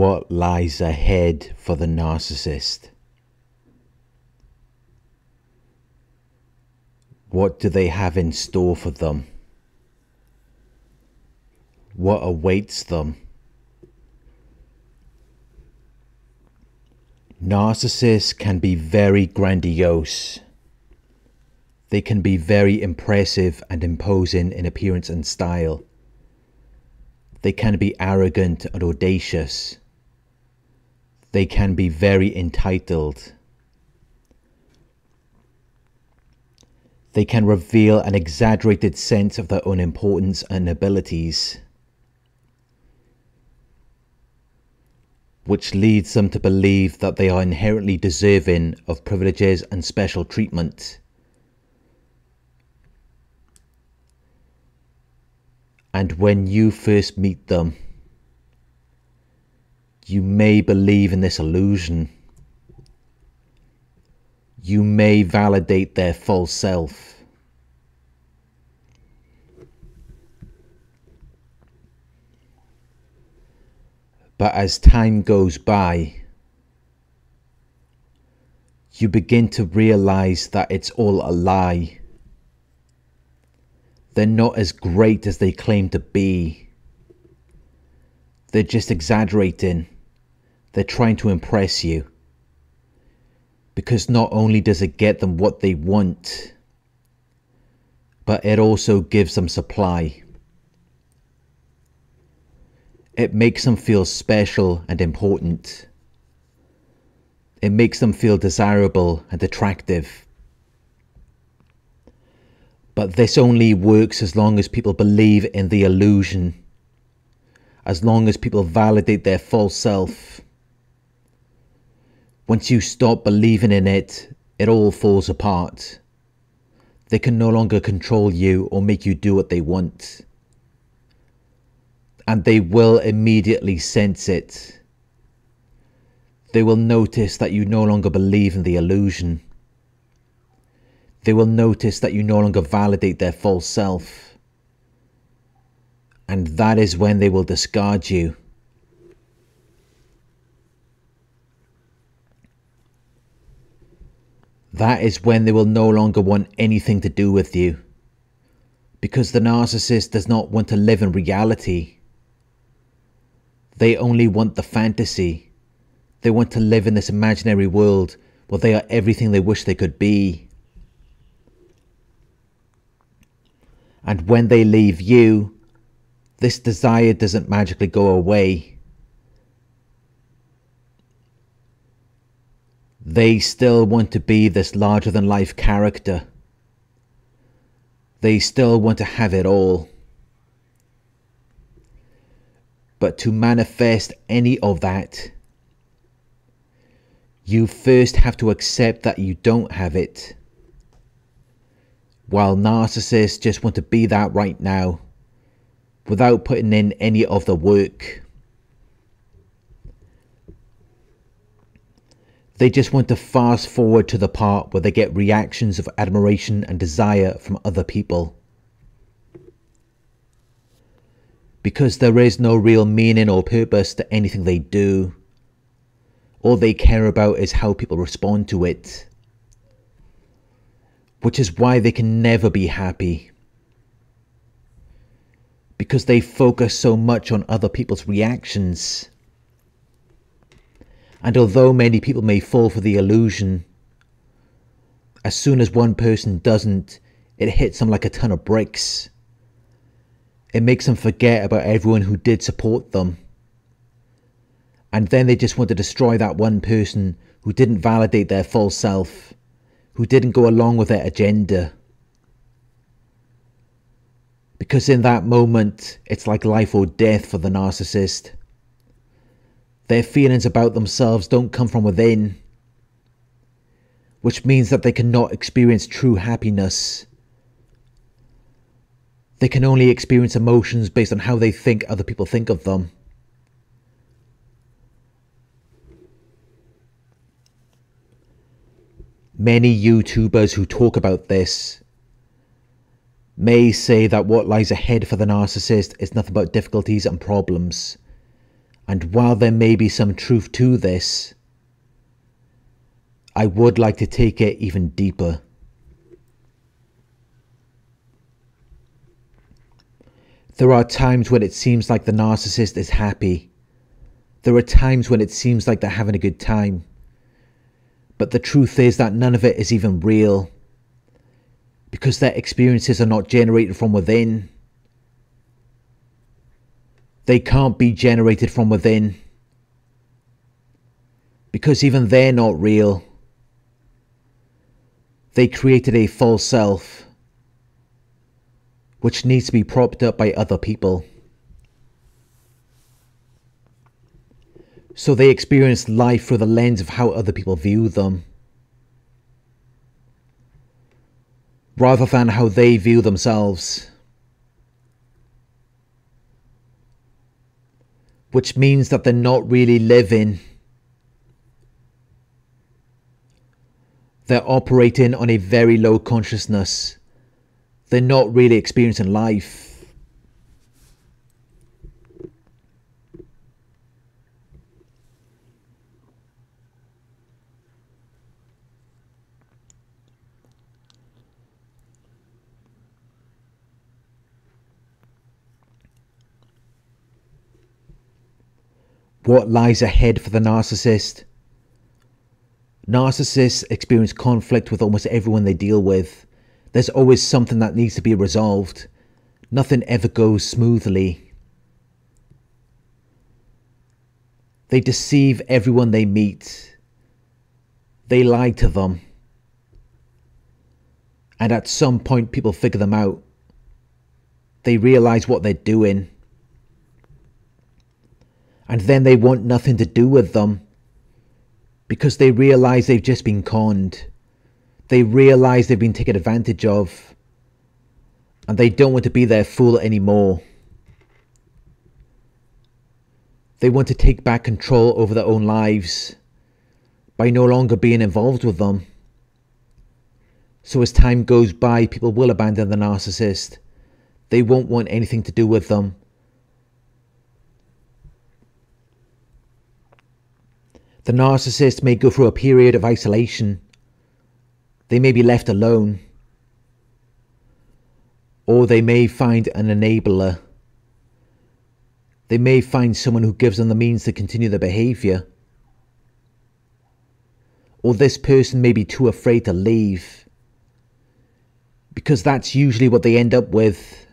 What lies ahead for the narcissist? What do they have in store for them? What awaits them? Narcissists can be very grandiose. They can be very impressive and imposing in appearance and style. They can be arrogant and audacious. They can be very entitled. They can reveal an exaggerated sense of their own importance and abilities, which leads them to believe that they are inherently deserving of privileges and special treatment. And when you first meet them, you may believe in this illusion you may validate their false self. But as time goes by, you begin to realize that it's all a lie. They're not as great as they claim to be. They're just exaggerating. They're trying to impress you because not only does it get them what they want, but it also gives them supply. It makes them feel special and important. It makes them feel desirable and attractive. But this only works as long as people believe in the illusion, as long as people validate their false self once you stop believing in it, it all falls apart. They can no longer control you or make you do what they want. And they will immediately sense it. They will notice that you no longer believe in the illusion. They will notice that you no longer validate their false self. And that is when they will discard you. That is when they will no longer want anything to do with you. Because the narcissist does not want to live in reality. They only want the fantasy. They want to live in this imaginary world where they are everything they wish they could be. And when they leave you, this desire doesn't magically go away. They still want to be this larger than life character. They still want to have it all. But to manifest any of that, you first have to accept that you don't have it. While narcissists just want to be that right now, without putting in any of the work. They just want to fast forward to the part where they get reactions of admiration and desire from other people. Because there is no real meaning or purpose to anything they do. All they care about is how people respond to it. Which is why they can never be happy. Because they focus so much on other people's reactions and although many people may fall for the illusion, as soon as one person doesn't, it hits them like a ton of bricks. It makes them forget about everyone who did support them. And then they just want to destroy that one person who didn't validate their false self, who didn't go along with their agenda. Because in that moment, it's like life or death for the narcissist. Their feelings about themselves don't come from within, which means that they cannot experience true happiness. They can only experience emotions based on how they think other people think of them. Many YouTubers who talk about this may say that what lies ahead for the narcissist is nothing but difficulties and problems And while there may be some truth to this, I would like to take it even deeper. There are times when it seems like the narcissist is happy. There are times when it seems like they're having a good time. But the truth is that none of it is even real. Because their experiences are not generated from within. They can't be generated from within. Because even they're not real. They created a false self which needs to be propped up by other people. So they experience life through the lens of how other people view them, rather than how they view themselves. Which means that they're not really living. They're operating on a very low consciousness they're not really experiencing life. What lies ahead for the narcissist? Narcissists experience conflict with almost everyone they deal with. There's always something that needs to be resolved. Nothing ever goes smoothly. They deceive everyone they meet. They lie to them. And at some point, people figure them out. They realize what they're doing. And then they want nothing to do with them because they realize they've just been conned they realize they've been taken advantage of and they don't want to be their fool anymore. They want to take back control over their own lives by no longer being involved with them. So, as time goes by, people will abandon the narcissist. They won't want anything to do with them. The narcissist may go through a period of isolation they may be left alone, or they may find an enabler. They may find someone who gives them the means to continue their behaviour. Or this person may be too afraid to leave. Because that's usually what they end up with.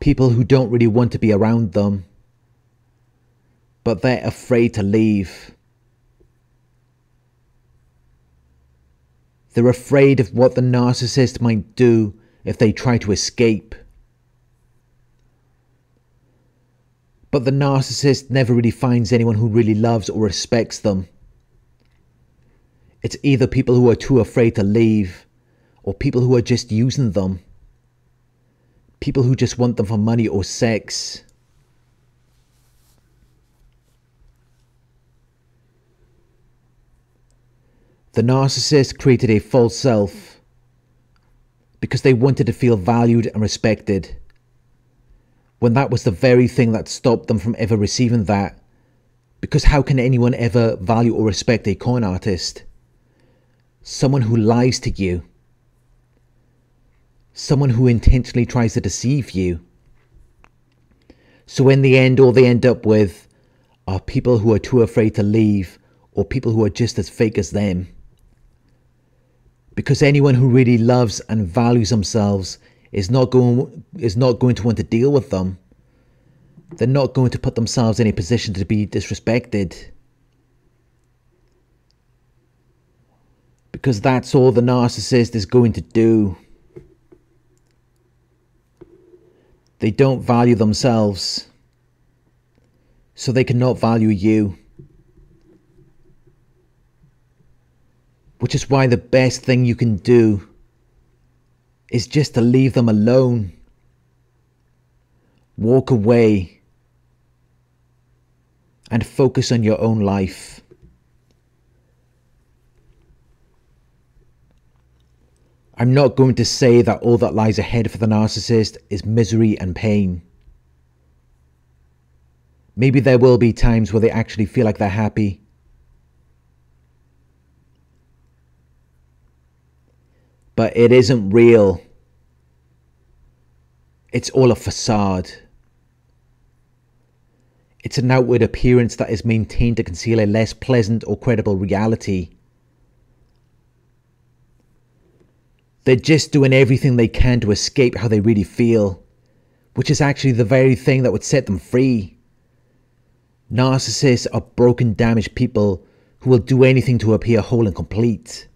People who don't really want to be around them, but they're afraid to leave. They're afraid of what the narcissist might do if they try to escape. But the narcissist never really finds anyone who really loves or respects them. It's either people who are too afraid to leave or people who are just using them. People who just want them for money or sex. The narcissist created a false self because they wanted to feel valued and respected, when that was the very thing that stopped them from ever receiving that. Because how can anyone ever value or respect a con artist? Someone who lies to you. Someone who intentionally tries to deceive you. So, in the end, all they end up with are people who are too afraid to leave or people who are just as fake as them because anyone who really loves and values themselves is not going is not going to want to deal with them. They're not going to put themselves in a position to be disrespected. Because that's all the narcissist is going to do. They don't value themselves. So they cannot value you. Which is why the best thing you can do is just to leave them alone. Walk away and focus on your own life. I'm not going to say that all that lies ahead for the narcissist is misery and pain. Maybe there will be times where they actually feel like they're happy. But it isn't real. It's all a facade. It's an outward appearance that is maintained to conceal a less pleasant or credible reality. They're just doing everything they can to escape how they really feel, which is actually the very thing that would set them free. Narcissists are broken, damaged people who will do anything to appear whole and complete.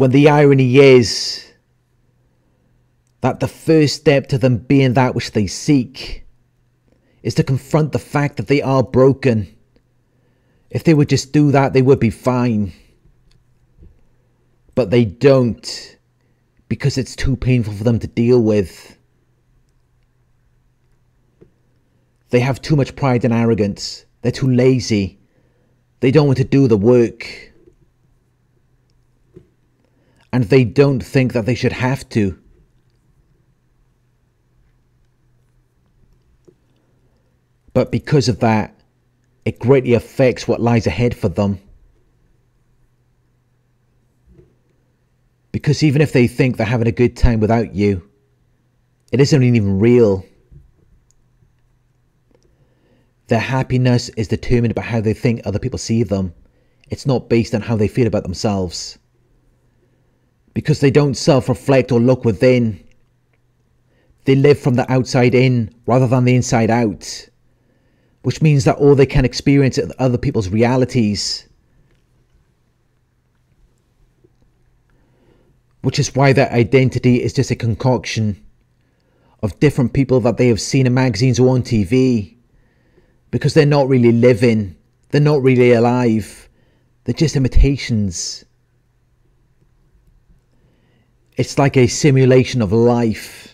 When the irony is that the first step to them being that which they seek is to confront the fact that they are broken. If they would just do that, they would be fine. But they don't because it's too painful for them to deal with. They have too much pride and arrogance. They're too lazy. They don't want to do the work. And they don't think that they should have to. But because of that, it greatly affects what lies ahead for them. Because even if they think they're having a good time without you, it isn't even real. Their happiness is determined by how they think other people see them. It's not based on how they feel about themselves. Because they don't self reflect or look within. They live from the outside in rather than the inside out which means that all they can experience are other people's realities. Which is why their identity is just a concoction of different people that they have seen in magazines or on TV. Because they're not really living, they're not really alive, they're just imitations. It's like a simulation of life.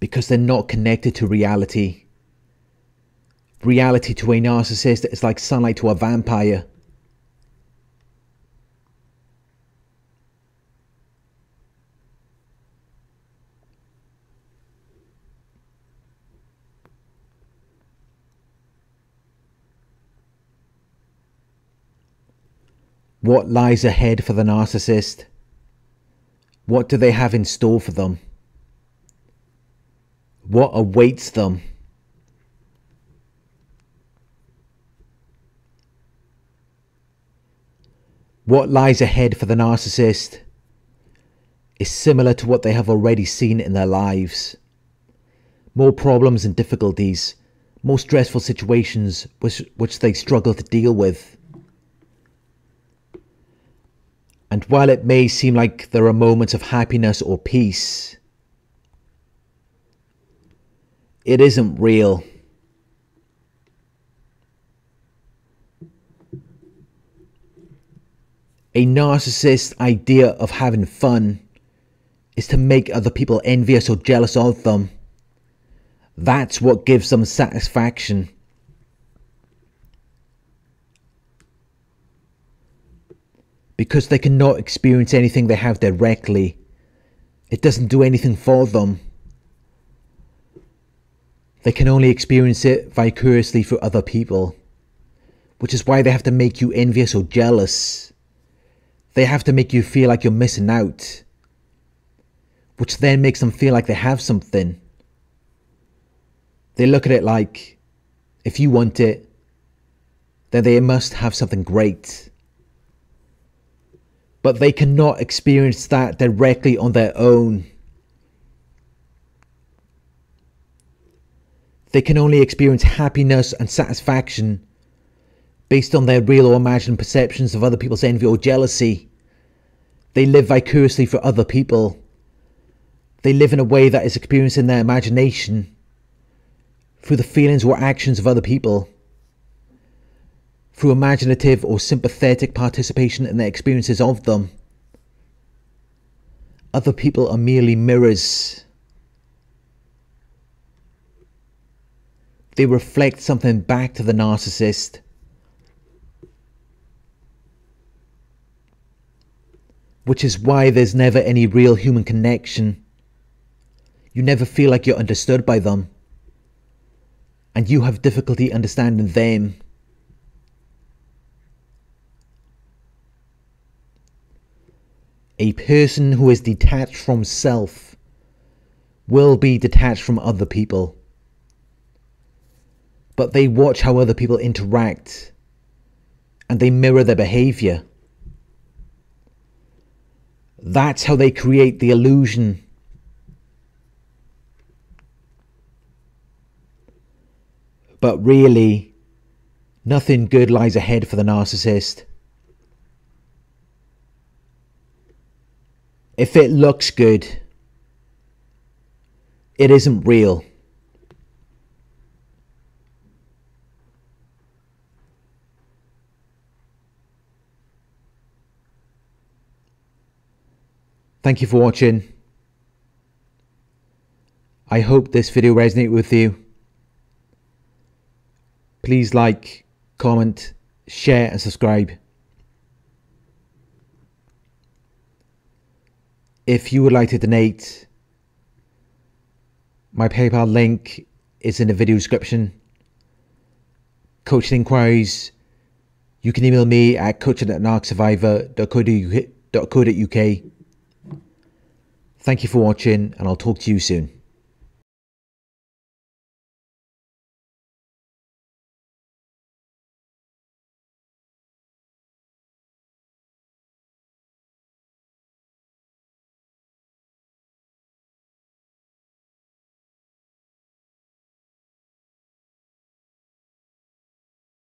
because they're not connected to reality. Reality to a narcissist is like sunlight to a vampire. What lies ahead for the narcissist? What do they have in store for them? what awaits them. What lies ahead for the narcissist is similar to what they have already seen in their lives. More problems and difficulties, more stressful situations which, which they struggle to deal with. And while it may seem like there are moments of happiness or peace, it isn't real. A narcissist's idea of having fun is to make other people envious or jealous of them. That's what gives them satisfaction. Because they cannot experience anything they have directly, it doesn't do anything for them. They can only experience it vicariously through other people, which is why they have to make you envious or jealous. They have to make you feel like you're missing out, which then makes them feel like they have something. They look at it like, if you want it, then they must have something great. But they cannot experience that directly on their own. They can only experience happiness and satisfaction based on their real or imagined perceptions of other people's envy or jealousy. They live vicariously for other people. They live in a way that is experienced in their imagination through the feelings or actions of other people, through imaginative or sympathetic participation in the experiences of them. Other people are merely mirrors they reflect something back to the narcissist. Which is why there's never any real human connection. You never feel like you're understood by them. And you have difficulty understanding them. A person who is detached from self will be detached from other people. But they watch how other people interact and they mirror their behavior. That's how they create the illusion. But really, nothing good lies ahead for the narcissist. If it looks good, it isn't real. Thank you for watching. I hope this video resonated with you. Please like, comment, share and subscribe. If you would like to donate, my PayPal link is in the video description. Coaching inquiries, you can email me at coaching at narcsurvivor.co.uk. Thank you for watching and I'll talk to you soon.